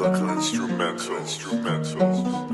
instrumental, instrumental.